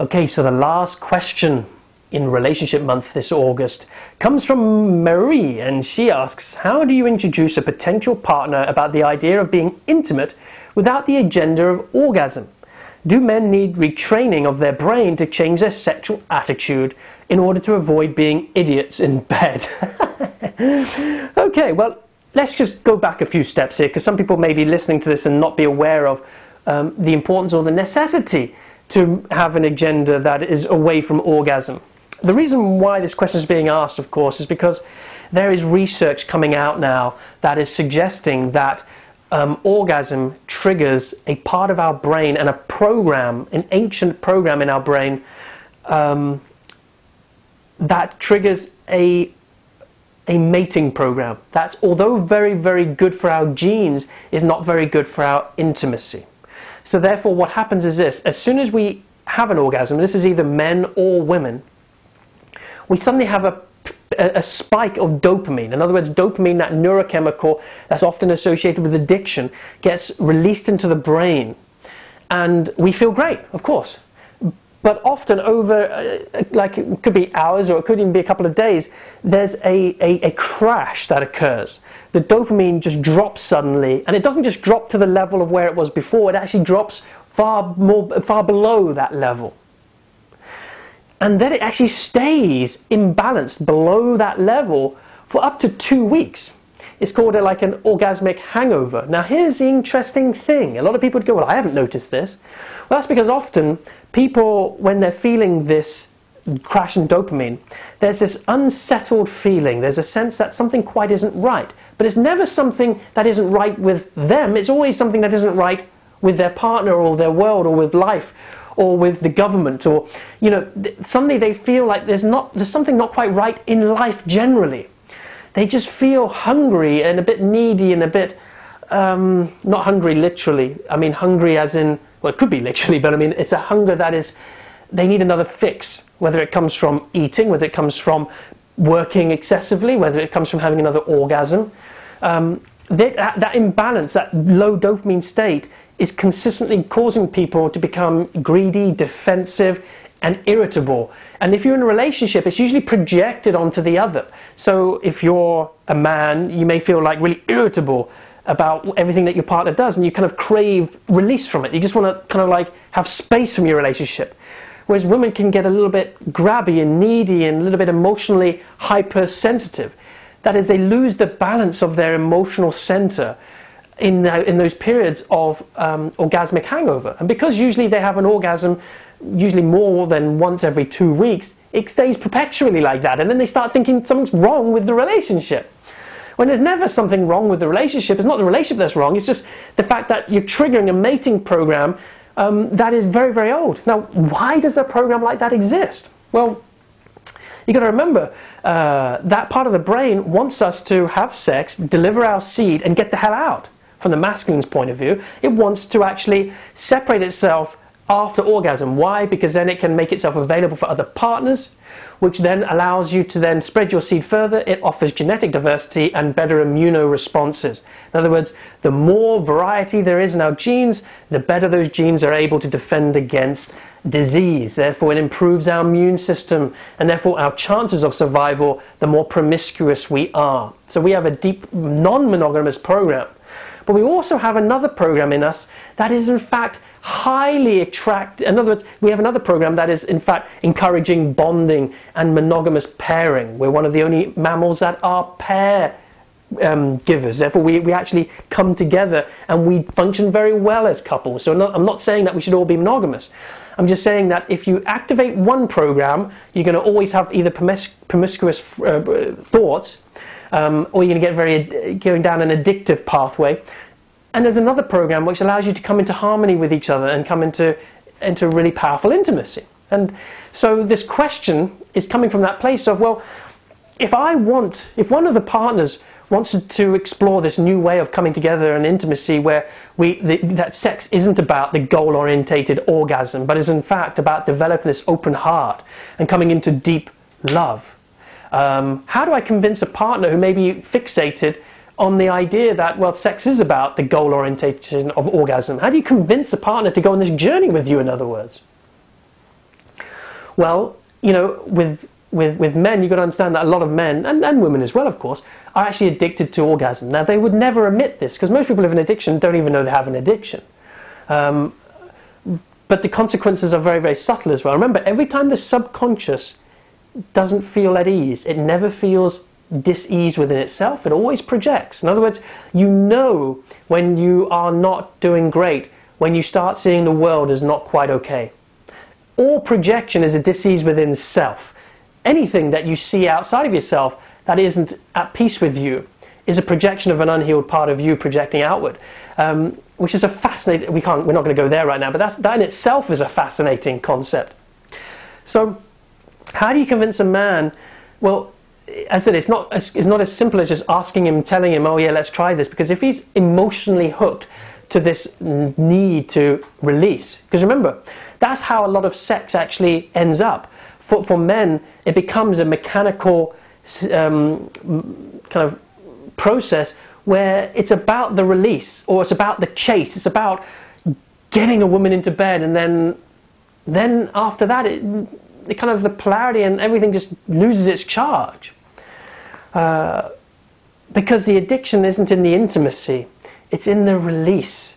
Okay, so the last question in Relationship Month this August comes from Marie, and she asks How do you introduce a potential partner about the idea of being intimate without the agenda of orgasm? Do men need retraining of their brain to change their sexual attitude in order to avoid being idiots in bed? okay, well, let's just go back a few steps here because some people may be listening to this and not be aware of um, the importance or the necessity to have an agenda that is away from orgasm. The reason why this question is being asked, of course, is because there is research coming out now that is suggesting that um, orgasm triggers a part of our brain and a program, an ancient program in our brain, um, that triggers a a mating program. that although very very good for our genes, is not very good for our intimacy. So therefore, what happens is this: as soon as we have an orgasm, this is either men or women, we suddenly have a a, spike of dopamine. In other words, dopamine, that neurochemical that's often associated with addiction, gets released into the brain. And we feel great, of course. But often, over uh, like it could be hours or it could even be a couple of days, there's a, a, a crash that occurs. The dopamine just drops suddenly, and it doesn't just drop to the level of where it was before, it actually drops far, more, far below that level and then it actually stays imbalanced below that level for up to two weeks. It's called a, like an orgasmic hangover. Now, here's the interesting thing. A lot of people would go, Well, I haven't noticed this. Well, that's because often people, when they're feeling this crash in dopamine, there's this unsettled feeling. There's a sense that something quite isn't right. But it's never something that isn't right with them, it's always something that isn't right with their partner or their world or with life or with the government or you know suddenly they feel like there's not there's something not quite right in life generally they just feel hungry and a bit needy and a bit um, not hungry literally i mean hungry as in well it could be literally but i mean it's a hunger that is they need another fix whether it comes from eating whether it comes from working excessively whether it comes from having another orgasm um, that, that imbalance that low dopamine state is consistently causing people to become greedy, defensive, and irritable. And if you're in a relationship, it's usually projected onto the other. So if you're a man, you may feel like really irritable about everything that your partner does, and you kind of crave release from it. You just want to kind of like have space from your relationship. Whereas women can get a little bit grabby and needy and a little bit emotionally hypersensitive. That is, they lose the balance of their emotional center in, the, in those periods of um, orgasmic hangover. And because usually they have an orgasm, usually more than once every two weeks, it stays perpetually like that. And then they start thinking something's wrong with the relationship. When there's never something wrong with the relationship, it's not the relationship that's wrong, it's just the fact that you're triggering a mating program um, that is very, very old. Now, why does a program like that exist? Well, you've got to remember uh, that part of the brain wants us to have sex, deliver our seed, and get the hell out from the masculine's point of view, it wants to actually separate itself after orgasm. Why? Because then it can make itself available for other partners, which then allows you to then spread your seed further. It offers genetic diversity and better immunoresponses. In other words, the more variety there is in our genes, the better those genes are able to defend against disease. Therefore, it improves our immune system, and therefore, our chances of survival the more promiscuous we are. So, we have a deep non monogamous program but we also have another program in us that is in fact highly attract in other words we have another program that is in fact encouraging bonding and monogamous pairing. We're one of the only mammals that are pair um, givers. Therefore we, we actually come together and we function very well as couples. So not, i'm not saying that we should all be monogamous. I'm just saying that if you activate one program you're going to always have either promiscuous uh, thoughts um, or you're going to get very going down an addictive pathway. And there's another program which allows you to come into harmony with each other and come into into really powerful intimacy. And so this question is coming from that place of well, if I want, if one of the partners wants to explore this new way of coming together and intimacy where we the, that sex isn't about the goal orientated orgasm but is in fact about developing this open heart and coming into deep love um, how do I convince a partner who may be fixated on the idea that, well, sex is about the goal orientation of orgasm? How do you convince a partner to go on this journey with you, in other words? Well, you know, with with, with men, you've got to understand that a lot of men, and, and women as well, of course, are actually addicted to orgasm. Now, they would never admit this because most people with an addiction don't even know they have an addiction. Um, but the consequences are very, very subtle as well. Remember, every time the subconscious doesn't feel at ease, it never feels dis-ease within itself, it always projects. In other words, you know when you are not doing great, when you start seeing the world as not quite okay. All projection is a dis-ease within self anything that you see outside of yourself that isn't at peace with you is a projection of an unhealed part of you projecting outward, um, which is a fascinating. We can't. We're not going to go there right now, but that's, that in itself is a fascinating concept. So, how do you convince a man? Well, as I said, it's not it's not as simple as just asking him, telling him, "Oh yeah, let's try this," because if he's emotionally hooked to this need to release, because remember, that's how a lot of sex actually ends up for, for men, it becomes a mechanical um, kind of process where it's about the release or it's about the chase. It's about getting a woman into bed and then then after that it, it kind of the polarity and everything just loses its charge. Uh, because the addiction isn't in the intimacy, it's in the release.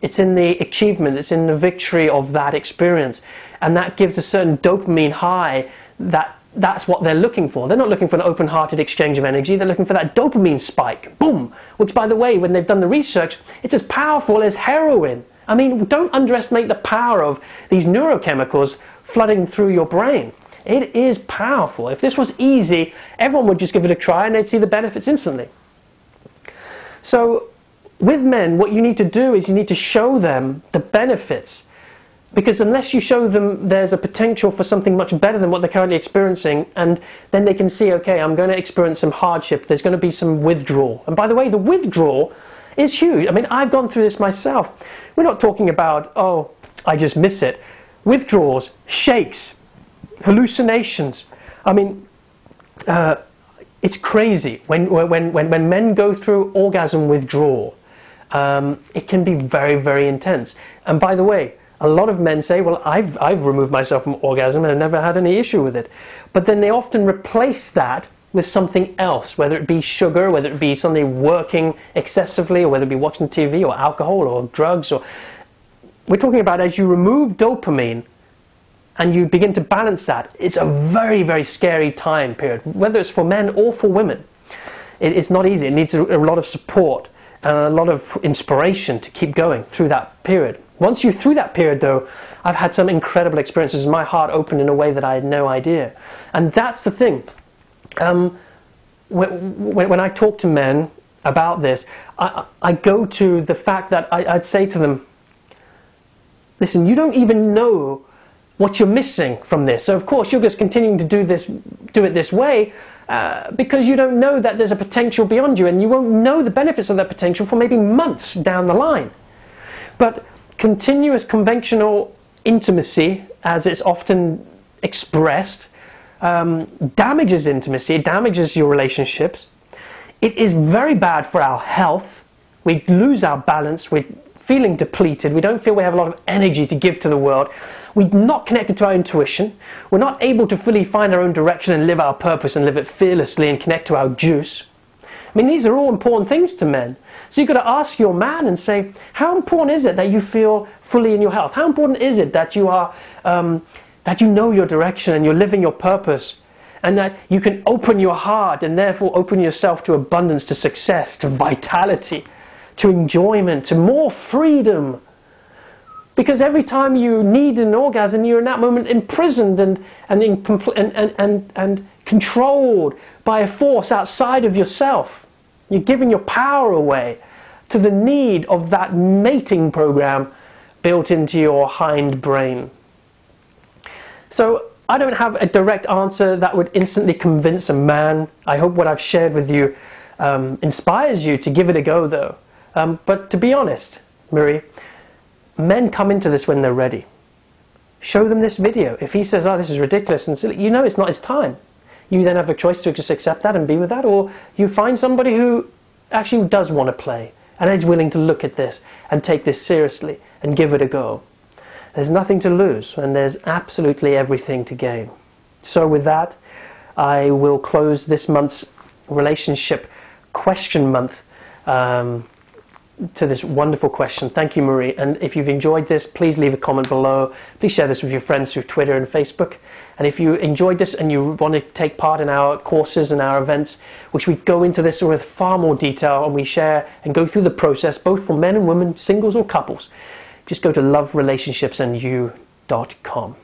It's in the achievement, it's in the victory of that experience. And that gives a certain dopamine high that that's what they're looking for. They're not looking for an open hearted exchange of energy, they're looking for that dopamine spike. Boom! Which, by the way, when they've done the research, it's as powerful as heroin. I mean, don't underestimate the power of these neurochemicals flooding through your brain. It is powerful. If this was easy, everyone would just give it a try and they'd see the benefits instantly. So, with men, what you need to do is you need to show them the benefits. Because unless you show them there's a potential for something much better than what they're currently experiencing, and then they can see, okay, I'm going to experience some hardship, there's going to be some withdrawal. And by the way, the withdrawal is huge. I mean, I've gone through this myself. We're not talking about, oh, I just miss it. Withdrawals, shakes, hallucinations. I mean, uh, it's crazy when, when, when, when men go through orgasm withdrawal um, it can be very, very intense. And by the way, a lot of men say, well, I've, I've removed myself from orgasm and I've never had any issue with it. But then they often replace that with something else, whether it be sugar, whether it be something working excessively, or whether it be watching TV or alcohol or drugs. Or We're talking about as you remove dopamine and you begin to balance that, it's a very, very scary time period, whether it's for men or for women. It, it's not easy, it needs a, a lot of support and a lot of inspiration to keep going through that period. Once you're through that period, though, I've had some incredible experiences. My heart opened in a way that I had no idea. And that's the thing. Um, when, when, I talk to men about this, I, I go to the fact that I, I'd say to them, listen, you don't even know what you're missing from this. So, of course, you're just continuing to do, this, do it this way uh, because you don't know that there's a potential beyond you and you won't know the benefits of that potential for maybe months down the line. But continuous conventional intimacy, as it's often expressed, um, damages intimacy, it damages your relationships. It is very bad for our health. We lose our balance, we're feeling depleted, we don't feel we have a lot of energy to give to the world. We're not connected to our intuition. We're not able to fully find our own direction and live our purpose and live it fearlessly and connect to our juice. I mean, these are all important things to men. So you've got to ask your man and say, how important is it that you feel fully in your health? How important is it that you are, um, that you know your direction and you're living your purpose? And that you can open your heart and therefore open yourself to abundance, to success, to vitality, to enjoyment, to more freedom, because every time you need an orgasm, you're in that moment imprisoned and, and, and, and, and controlled by a force outside of yourself. You're giving your power away to the need of that mating program built into your hind brain. So I don't have a direct answer that would instantly convince a man. I hope what I've shared with you um, inspires you to give it a go, though. Um, but to be honest, Marie, men come into this when they're ready. Show them this video. If he says, oh, this is ridiculous and silly, you know it's not his time. You then have a choice to just accept that and be with that, or you find somebody who actually does want to play and is willing to look at this and take this seriously and give it a go. there's nothing to lose and there's absolutely everything to gain. So, with that, I will close this month's relationship question month. Um, to this wonderful question. Thank you, Marie. And if you've enjoyed this, please leave a comment below. Please share this with your friends through Twitter and Facebook. And if you enjoyed this and you want to take part in our courses and our events, which we go into this with far more detail and we share and go through the process, both for men and women, singles or couples, just go to loverelationshipsandyou.com.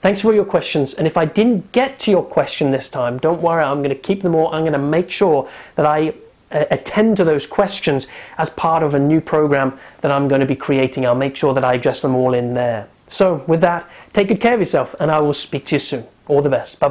Thanks for your questions. And if I didn't get to your question this time, don't worry, I'm going to keep them all. I'm going to make sure that I attend to those questions as part of a new program that I'm going to be creating. I'll make sure that I address them all in there. So, with that, take good care of yourself, and I will speak to you soon. All the best. Bye bye.